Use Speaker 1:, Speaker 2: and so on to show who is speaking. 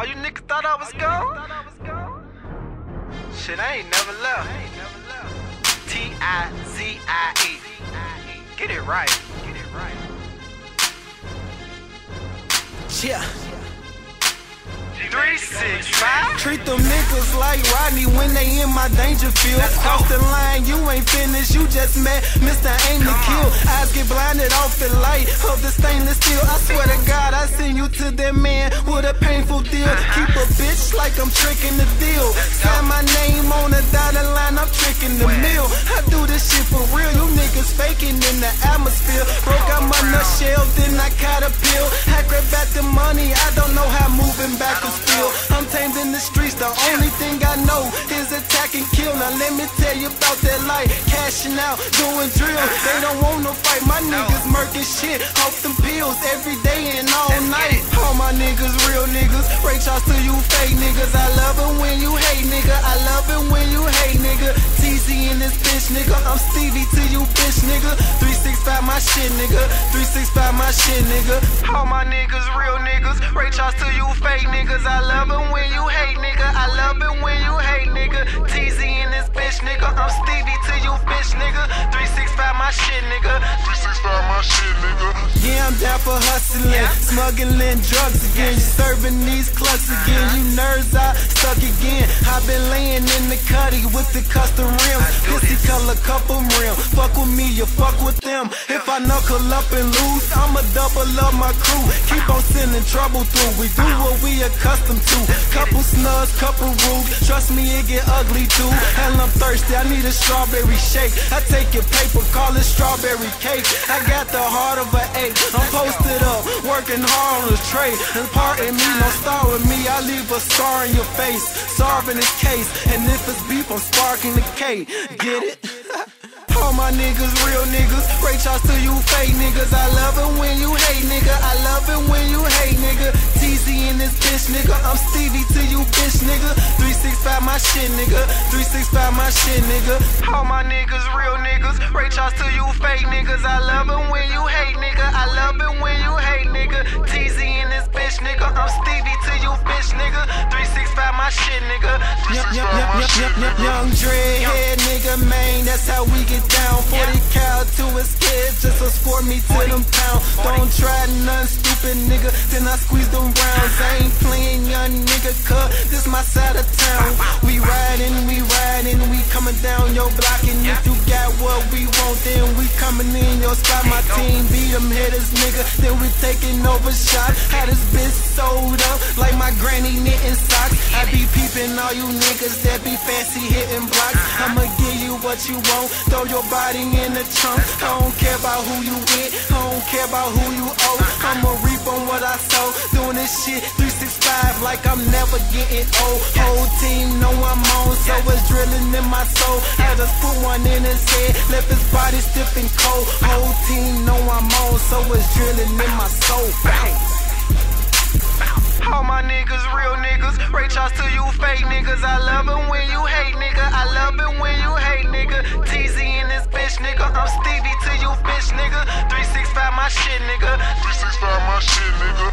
Speaker 1: Oh, you niggas thought I was gone? Shit, I ain't never left. T I Z I E. Get it right. Get it right.
Speaker 2: Yeah.
Speaker 1: 365.
Speaker 2: Treat them niggas like Rodney when they in my danger field. Off the line, you ain't finished, you just met Mr. Ain't to kill. Eyes get blinded off the light of the stainless steel. I swear to God, you to that man with a painful deal. Keep a bitch like I'm tricking the deal. Sign my name on the dotted line, I'm tricking the mill. I do this shit for real, you niggas faking in the atmosphere. Broke out my nutshell, then I caught a pill. I grab back the money, I don't know how moving backwards feel. I'm tamed in the streets, the only thing I know is attack and kill. Now let me tell you about that life, cashing out, doing drills. They don't want no fight, my niggas murking shit off them pills every day niggas, real niggas, Ray Charles to you fake niggas. I love it when you hate nigga, I love it when you hate nigga. Tizie in this bitch nigga, I'm Stevie to you bitch nigga. 365 my shit nigga, 365 my shit nigga.
Speaker 1: All my niggas, real niggas. Ray Charles to you fake niggas. I love it when you hate nigga. I love it when you hate nigga. Tizie in this bitch nigga. I'm Stevie to you bitch nigga. 365 my shit nigga.
Speaker 3: 365 my shit, nigga.
Speaker 2: Yeah, I'm down for hustling, smuggling drugs again. You serving these clucks again. You nerds I suck again. I've been laying in the cutty with the custom rims. Pissy color couple rim. Fuck with me, you fuck with them. If I knuckle up and lose, I'ma double up my crew. Keep on sending trouble through. We do what we accustomed to. Couple snugs, couple rules. Trust me, it get ugly too. Hell, I'm thirsty. I need a strawberry shake. I take your paper, call it strawberry cake. I got the heart of an eight. I'm posted up, working hard on the tray. And pardon me, no star with me. I leave a scar in your face, solving this case. And if it's beef, I'm sparking the K. Get it? All my niggas, real niggas. Ray Charles to you fake niggas. I love it when you hate nigga. I love it when you hate nigga. Tizie in this bitch nigga. I'm Stevie to you bitch nigga. 365 my shit nigga. 365 my shit nigga.
Speaker 1: All my niggas, real niggas. Ray Charles to you fake niggas. I love it when you hate nigga. I love it when you hate nigga. Tizie in this bitch nigga. I'm Stevie to you bitch nigga. 365 my shit nigga.
Speaker 2: Young, young, young, young, young, young dreadhead nigga, man, that's how we get down. 40 cal to his kids. just escort me to them pounds. Don't try none stupid nigga, then I squeeze them rounds. I ain't playing young nigga, cuz this my side of town. We riding, we riding, we coming down your block. And if you got what we want, then we coming in your spot. My team beat them hitters, nigga, then we taking over shots. Had this bitch sold up like my granny knitting socks. I be peeping all you niggas that be fancy hitting blocks. I'ma give you what you want, throw your body in the trunk. I don't care about who you with, I don't care about who you owe. Reap on what I sow, doing this shit 365 like I'm never getting old. Whole team know I'm on, so it's drilling in my soul. I just put one in his head, left his body stiff and cold. Whole team know I'm on, so it's drilling in my soul. Bang.
Speaker 1: All my niggas, real niggas. Ray Charles to you fake niggas. I love it when you hate nigga. I love it when you hate nigga. Tizie in this bitch nigga. I'm Stevie to you bitch nigga. 365 my shit nigga.
Speaker 3: 365 my shit, nigga.